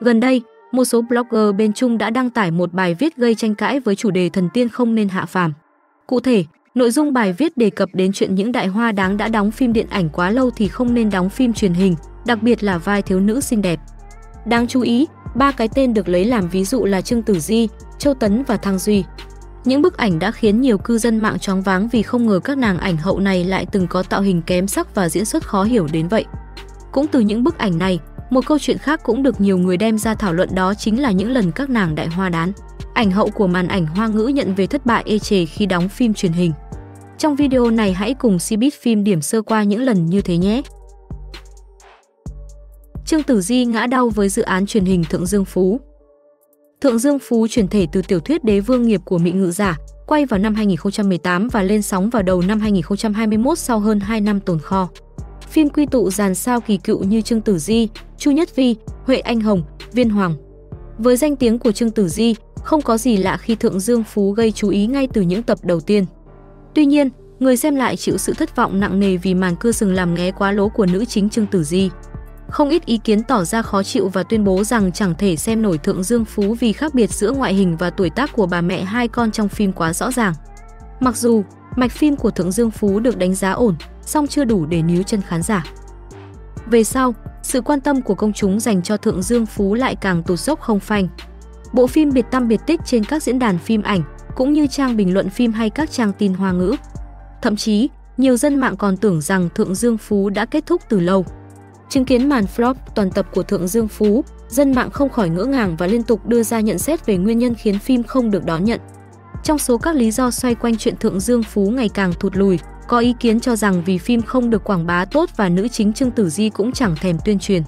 Gần đây, một số blogger bên Trung đã đăng tải một bài viết gây tranh cãi với chủ đề thần tiên không nên hạ phàm. Cụ thể, nội dung bài viết đề cập đến chuyện những đại hoa đáng đã đóng phim điện ảnh quá lâu thì không nên đóng phim truyền hình, đặc biệt là vai thiếu nữ xinh đẹp. Đáng chú ý, ba cái tên được lấy làm ví dụ là Trương Tử Di, Châu Tấn và Thăng Duy. Những bức ảnh đã khiến nhiều cư dân mạng choáng váng vì không ngờ các nàng ảnh hậu này lại từng có tạo hình kém sắc và diễn xuất khó hiểu đến vậy. Cũng từ những bức ảnh này, một câu chuyện khác cũng được nhiều người đem ra thảo luận đó chính là những lần các nàng đại hoa đán. Ảnh hậu của màn ảnh hoa ngữ nhận về thất bại ê chề khi đóng phim truyền hình. Trong video này hãy cùng Cbiz phim điểm sơ qua những lần như thế nhé. Trương Tử Di ngã đau với dự án truyền hình Thượng Dương Phú. Thượng Dương Phú chuyển thể từ tiểu thuyết Đế Vương nghiệp của Mỹ Ngự Giả, quay vào năm 2018 và lên sóng vào đầu năm 2021 sau hơn 2 năm tồn kho. Phim quy tụ dàn sao kỳ cựu như Trương Tử Di, Chu Nhất Vi, Huệ Anh Hồng, Viên Hoàng. Với danh tiếng của Trương Tử Di, không có gì lạ khi Thượng Dương Phú gây chú ý ngay từ những tập đầu tiên. Tuy nhiên, người xem lại chịu sự thất vọng nặng nề vì màn cưa sừng làm nghé quá lố của nữ chính Trương Tử Di. Không ít ý kiến tỏ ra khó chịu và tuyên bố rằng chẳng thể xem nổi Thượng Dương Phú vì khác biệt giữa ngoại hình và tuổi tác của bà mẹ hai con trong phim quá rõ ràng. Mặc dù mạch phim của Thượng Dương Phú được đánh giá ổn, song chưa đủ để níu chân khán giả. Về sau, sự quan tâm của công chúng dành cho Thượng Dương Phú lại càng tụt dốc không phanh. Bộ phim biệt tâm biệt tích trên các diễn đàn phim ảnh, cũng như trang bình luận phim hay các trang tin hoa ngữ. Thậm chí, nhiều dân mạng còn tưởng rằng Thượng Dương Phú đã kết thúc từ lâu. Chứng kiến màn flop toàn tập của Thượng Dương Phú, dân mạng không khỏi ngỡ ngàng và liên tục đưa ra nhận xét về nguyên nhân khiến phim không được đón nhận. Trong số các lý do xoay quanh chuyện Thượng Dương Phú ngày càng thụt lùi, có ý kiến cho rằng vì phim không được quảng bá tốt và nữ chính Trương Tử Di cũng chẳng thèm tuyên truyền.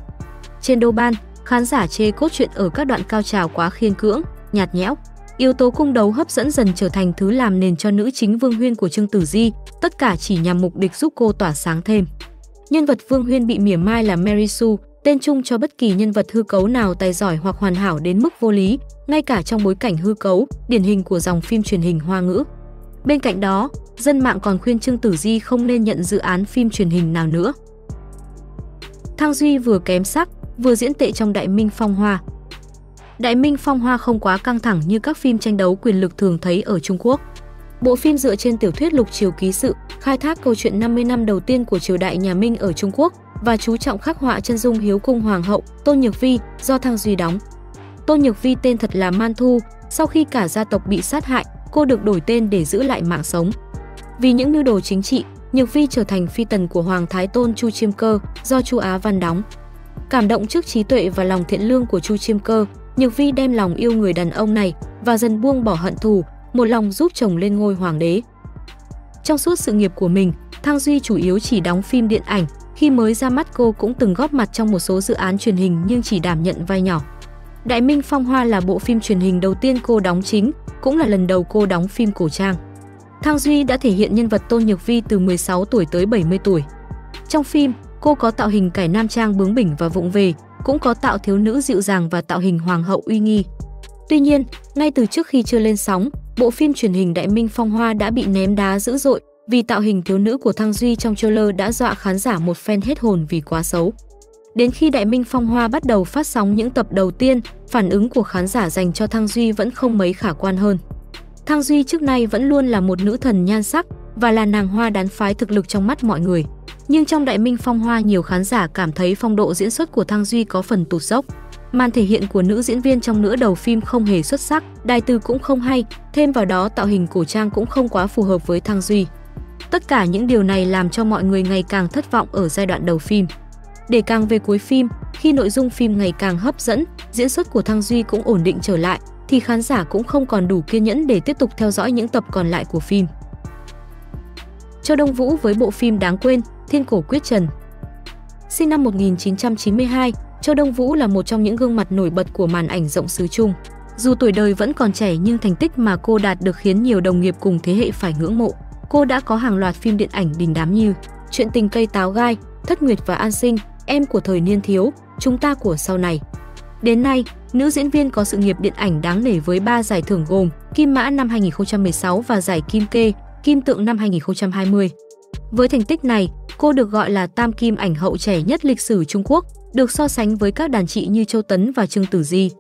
Trên đô ban, khán giả chê cốt truyện ở các đoạn cao trào quá khiên cưỡng, nhạt nhẽo. Yếu tố cung đấu hấp dẫn dần trở thành thứ làm nền cho nữ chính Vương Huyên của Trương Tử Di, tất cả chỉ nhằm mục đích giúp cô tỏa sáng thêm. Nhân vật Vương Huyên bị mỉa mai là Mary Sue, tên chung cho bất kỳ nhân vật hư cấu nào tài giỏi hoặc hoàn hảo đến mức vô lý, ngay cả trong bối cảnh hư cấu, điển hình của dòng phim truyền hình hoa ngữ. Bên cạnh đó, dân mạng còn khuyên Trương Tử Di không nên nhận dự án phim truyền hình nào nữa. Thang Duy vừa kém sắc, vừa diễn tệ trong Đại Minh Phong Hoa. Đại Minh Phong Hoa không quá căng thẳng như các phim tranh đấu quyền lực thường thấy ở Trung Quốc. Bộ phim dựa trên tiểu thuyết Lục Triều Ký Sự, khai thác câu chuyện 50 năm đầu tiên của triều đại nhà Minh ở Trung Quốc và chú trọng khắc họa chân dung hiếu cung hoàng hậu Tôn Nhược Vi do Thang Duy đóng. Tôn Nhược Vi tên thật là Man Thu, sau khi cả gia tộc bị sát hại, cô được đổi tên để giữ lại mạng sống. Vì những mưu đồ chính trị, Nhược Vi trở thành phi tần của Hoàng Thái Tôn Chu Chiêm Cơ do Chu Á Văn đóng. Cảm động trước trí tuệ và lòng thiện lương của Chu Chiêm Cơ, Nhược Vi đem lòng yêu người đàn ông này và dần buông bỏ hận thù, một lòng giúp chồng lên ngôi hoàng đế. Trong suốt sự nghiệp của mình, Thang Duy chủ yếu chỉ đóng phim điện ảnh, khi mới ra mắt cô cũng từng góp mặt trong một số dự án truyền hình nhưng chỉ đảm nhận vai nhỏ. Đại Minh Phong Hoa là bộ phim truyền hình đầu tiên cô đóng chính, cũng là lần đầu cô đóng phim cổ trang. Thang Duy đã thể hiện nhân vật Tôn Nhược Vi từ 16 tuổi tới 70 tuổi. Trong phim, cô có tạo hình cải nam trang bướng bỉnh và vụng về, cũng có tạo thiếu nữ dịu dàng và tạo hình hoàng hậu uy nghi. Tuy nhiên, ngay từ trước khi chưa lên sóng, bộ phim truyền hình Đại Minh Phong Hoa đã bị ném đá dữ dội vì tạo hình thiếu nữ của Thang Duy trong trailer đã dọa khán giả một phen hết hồn vì quá xấu. Đến khi Đại Minh Phong Hoa bắt đầu phát sóng những tập đầu tiên, phản ứng của khán giả dành cho Thang Duy vẫn không mấy khả quan hơn. Thang Duy trước nay vẫn luôn là một nữ thần nhan sắc và là nàng hoa đán phái thực lực trong mắt mọi người. Nhưng trong Đại Minh Phong Hoa nhiều khán giả cảm thấy phong độ diễn xuất của Thang Duy có phần tụt dốc. Màn thể hiện của nữ diễn viên trong nửa đầu phim không hề xuất sắc, đài từ cũng không hay, thêm vào đó tạo hình cổ trang cũng không quá phù hợp với Thang Duy. Tất cả những điều này làm cho mọi người ngày càng thất vọng ở giai đoạn đầu phim. Để càng về cuối phim, khi nội dung phim ngày càng hấp dẫn, diễn xuất của Thăng Duy cũng ổn định trở lại, thì khán giả cũng không còn đủ kiên nhẫn để tiếp tục theo dõi những tập còn lại của phim. Châu Đông Vũ với bộ phim đáng quên Thiên cổ quyết trần. Sinh năm 1992, Châu Đông Vũ là một trong những gương mặt nổi bật của màn ảnh rộng xứ Trung. Dù tuổi đời vẫn còn trẻ nhưng thành tích mà cô đạt được khiến nhiều đồng nghiệp cùng thế hệ phải ngưỡng mộ. Cô đã có hàng loạt phim điện ảnh đình đám như Chuyện tình cây táo gai, Thất Nguyệt và An Sinh, Em của thời niên thiếu, Chúng ta của sau này. Đến nay, nữ diễn viên có sự nghiệp điện ảnh đáng nể với 3 giải thưởng gồm Kim Mã năm 2016 và giải Kim Kê, Kim Tượng năm 2020. Với thành tích này, cô được gọi là tam kim ảnh hậu trẻ nhất lịch sử Trung Quốc, được so sánh với các đàn chị như Châu Tấn và Trương Tử Di.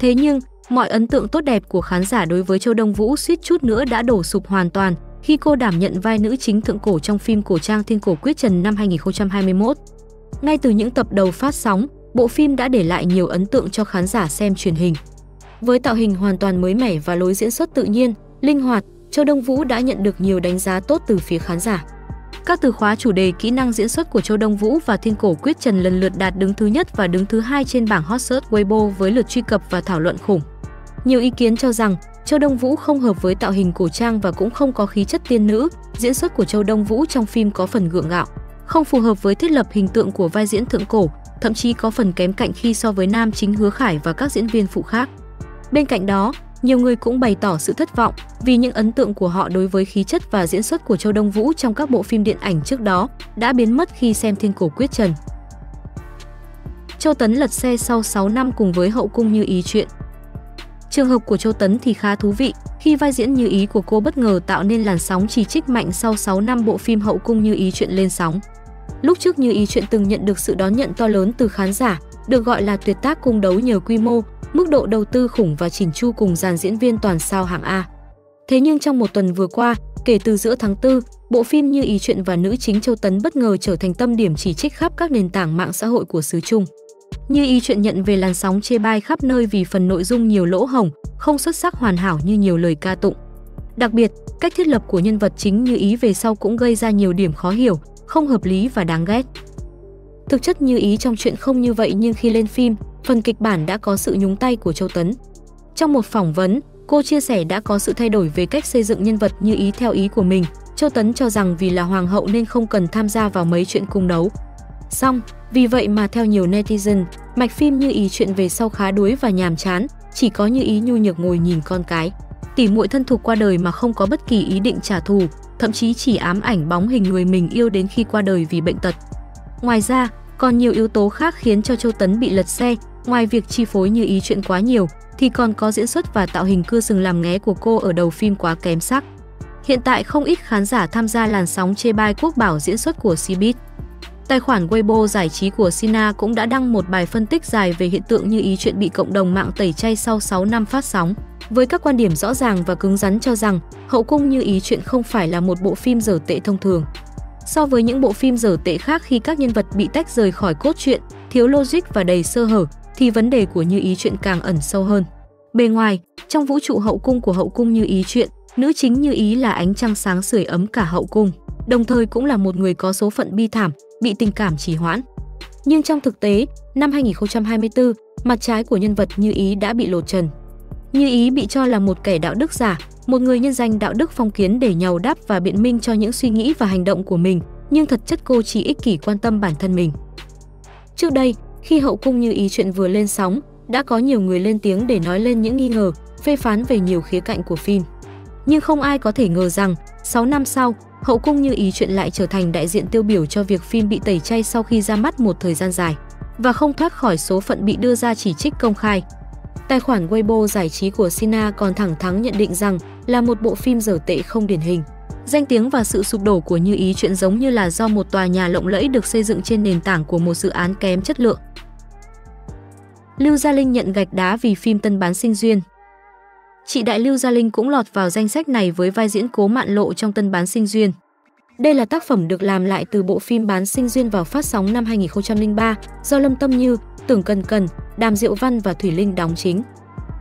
Thế nhưng, mọi ấn tượng tốt đẹp của khán giả đối với Châu Đông Vũ suýt chút nữa đã đổ sụp hoàn toàn khi cô đảm nhận vai nữ chính thượng cổ trong phim cổ trang Thiên Cổ Quyết Trần năm 2021. Ngay từ những tập đầu phát sóng, bộ phim đã để lại nhiều ấn tượng cho khán giả xem truyền hình. Với tạo hình hoàn toàn mới mẻ và lối diễn xuất tự nhiên, linh hoạt, Châu Đông Vũ đã nhận được nhiều đánh giá tốt từ phía khán giả. Các từ khóa chủ đề kỹ năng diễn xuất của Châu Đông Vũ và Thiên Cổ Quyết Trần lần lượt đạt đứng thứ nhất và đứng thứ hai trên bảng hot search Weibo với lượt truy cập và thảo luận khủng. Nhiều ý kiến cho rằng Châu Đông Vũ không hợp với tạo hình cổ trang và cũng không có khí chất tiên nữ, diễn xuất của Châu Đông Vũ trong phim có phần gượng gạo, không phù hợp với thiết lập hình tượng của vai diễn thượng cổ, thậm chí có phần kém cạnh khi so với nam chính Hứa Khải và các diễn viên phụ khác. Bên cạnh đó, nhiều người cũng bày tỏ sự thất vọng vì những ấn tượng của họ đối với khí chất và diễn xuất của Châu Đông Vũ trong các bộ phim điện ảnh trước đó đã biến mất khi xem Thiên Cổ Quyết Trần. Châu Tấn lật xe sau 6 năm cùng với hậu cung như ý chuyện. Trường hợp của Châu Tấn thì khá thú vị khi vai diễn như ý của cô bất ngờ tạo nên làn sóng chỉ trích mạnh sau 6 năm bộ phim hậu cung như ý chuyện lên sóng. Lúc trước như ý chuyện từng nhận được sự đón nhận to lớn từ khán giả, được gọi là tuyệt tác cung đấu nhờ quy mô, mức độ đầu tư khủng và chỉnh chu cùng dàn diễn viên toàn sao hạng A. Thế nhưng trong một tuần vừa qua, kể từ giữa tháng 4, bộ phim Như ý chuyện và nữ chính Châu Tấn bất ngờ trở thành tâm điểm chỉ trích khắp các nền tảng mạng xã hội của xứ Trung. Như ý chuyện nhận về làn sóng chê bai khắp nơi vì phần nội dung nhiều lỗ hổng, không xuất sắc hoàn hảo như nhiều lời ca tụng. Đặc biệt, cách thiết lập của nhân vật chính Như ý về sau cũng gây ra nhiều điểm khó hiểu, không hợp lý và đáng ghét. Thực chất Như ý trong chuyện không như vậy nhưng khi lên phim, phần kịch bản đã có sự nhúng tay của Châu Tấn. Trong một phỏng vấn, cô chia sẻ đã có sự thay đổi về cách xây dựng nhân vật như ý theo ý của mình. Châu Tấn cho rằng vì là hoàng hậu nên không cần tham gia vào mấy chuyện cung đấu. Xong, vì vậy mà theo nhiều netizen, mạch phim như ý chuyện về sau khá đuối và nhàm chán, chỉ có như ý nhu nhược ngồi nhìn con cái. Tỉ muội thân thuộc qua đời mà không có bất kỳ ý định trả thù, thậm chí chỉ ám ảnh bóng hình người mình yêu đến khi qua đời vì bệnh tật. Ngoài ra, còn nhiều yếu tố khác khiến cho Châu Tấn bị lật xe, ngoài việc chi phối như ý chuyện quá nhiều, thì còn có diễn xuất và tạo hình cưa sừng làm nghé của cô ở đầu phim quá kém sắc. Hiện tại không ít khán giả tham gia làn sóng chê bai quốc bảo diễn xuất của Cbiz. Tài khoản Weibo giải trí của Sina cũng đã đăng một bài phân tích dài về hiện tượng như ý chuyện bị cộng đồng mạng tẩy chay sau 6 năm phát sóng, với các quan điểm rõ ràng và cứng rắn cho rằng Hậu cung như ý chuyện không phải là một bộ phim dở tệ thông thường. So với những bộ phim dở tệ khác khi các nhân vật bị tách rời khỏi cốt truyện, thiếu logic và đầy sơ hở, thì vấn đề của Như Ý chuyện càng ẩn sâu hơn. Bề ngoài, trong vũ trụ hậu cung của hậu cung Như Ý chuyện, nữ chính Như Ý là ánh trăng sáng sưởi ấm cả hậu cung, đồng thời cũng là một người có số phận bi thảm, bị tình cảm trì hoãn. Nhưng trong thực tế, năm 2024, mặt trái của nhân vật Như Ý đã bị lột trần. Như Ý bị cho là một kẻ đạo đức giả, một người nhân danh đạo đức phong kiến để nhàu đáp và biện minh cho những suy nghĩ và hành động của mình, nhưng thật chất cô chỉ ích kỷ quan tâm bản thân mình. Trước đây, khi hậu cung như ý chuyện vừa lên sóng, đã có nhiều người lên tiếng để nói lên những nghi ngờ, phê phán về nhiều khía cạnh của phim. Nhưng không ai có thể ngờ rằng, 6 năm sau, hậu cung như ý chuyện lại trở thành đại diện tiêu biểu cho việc phim bị tẩy chay sau khi ra mắt một thời gian dài và không thoát khỏi số phận bị đưa ra chỉ trích công khai. Tài khoản Weibo giải trí của Sina còn thẳng thắn nhận định rằng là một bộ phim dở tệ không điển hình. Danh tiếng và sự sụp đổ của Như Ý chuyện giống như là do một tòa nhà lộng lẫy được xây dựng trên nền tảng của một dự án kém chất lượng. Lưu Gia Linh nhận gạch đá vì phim Tân bán sinh duyên. Chị đại Lưu Gia Linh cũng lọt vào danh sách này với vai diễn Cố Mạn Lộ trong Tân bán sinh duyên. Đây là tác phẩm được làm lại từ bộ phim Bán sinh duyên vào phát sóng năm 2003 do Lâm Tâm Như, Tưởng Cần Cần, Đàm Diệu Văn và Thủy Linh đóng chính.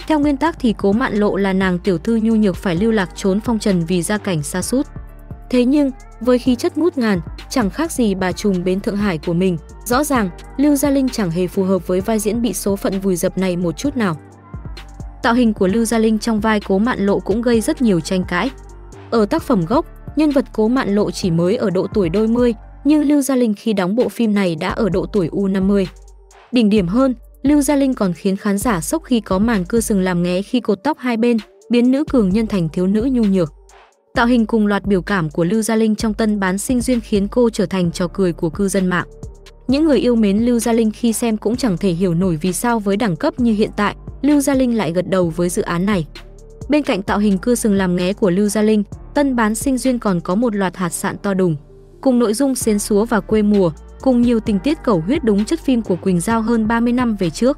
Theo nguyên tắc thì Cố Mạn Lộ là nàng tiểu thư nhu nhược phải lưu lạc trốn phong trần vì gia cảnh xa sút. Thế nhưng, với khí chất ngút ngàn, chẳng khác gì bà trùm bến Thượng Hải của mình, rõ ràng Lưu Gia Linh chẳng hề phù hợp với vai diễn bị số phận vùi dập này một chút nào. Tạo hình của Lưu Gia Linh trong vai Cố Mạn Lộ cũng gây rất nhiều tranh cãi. Ở tác phẩm gốc, nhân vật Cố Mạn Lộ chỉ mới ở độ tuổi đôi mươi, nhưng Lưu Gia Linh khi đóng bộ phim này đã ở độ tuổi U50. Đỉnh điểm hơn, Lưu Gia Linh còn khiến khán giả sốc khi có màn cưa sừng làm nghé khi cột tóc hai bên, biến nữ cường nhân thành thiếu nữ nhu nhược. Tạo hình cùng loạt biểu cảm của Lưu Gia Linh trong tân bán sinh duyên khiến cô trở thành trò cười của cư dân mạng. Những người yêu mến Lưu Gia Linh khi xem cũng chẳng thể hiểu nổi vì sao với đẳng cấp như hiện tại, Lưu Gia Linh lại gật đầu với dự án này. Bên cạnh tạo hình cưa sừng làm nghé của Lưu Gia Linh, tân bán sinh duyên còn có một loạt hạt sạn to đùng. Cùng nội dung xến xúa và quê mùa, cùng nhiều tình tiết cầu huyết đúng chất phim của Quỳnh Giao hơn 30 năm về trước.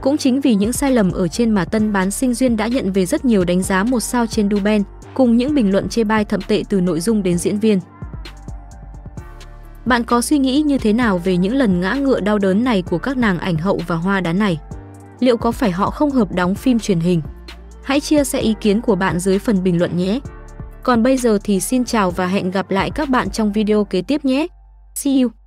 Cũng chính vì những sai lầm ở trên mà tân bán sinh duyên đã nhận về rất nhiều đánh giá một sao trên Duben, cùng những bình luận chê bai thậm tệ từ nội dung đến diễn viên. Bạn có suy nghĩ như thế nào về những lần ngã ngựa đau đớn này của các nàng ảnh hậu và hoa đá này? Liệu có phải họ không hợp đóng phim truyền hình? Hãy chia sẻ ý kiến của bạn dưới phần bình luận nhé! Còn bây giờ thì xin chào và hẹn gặp lại các bạn trong video kế tiếp nhé! See you!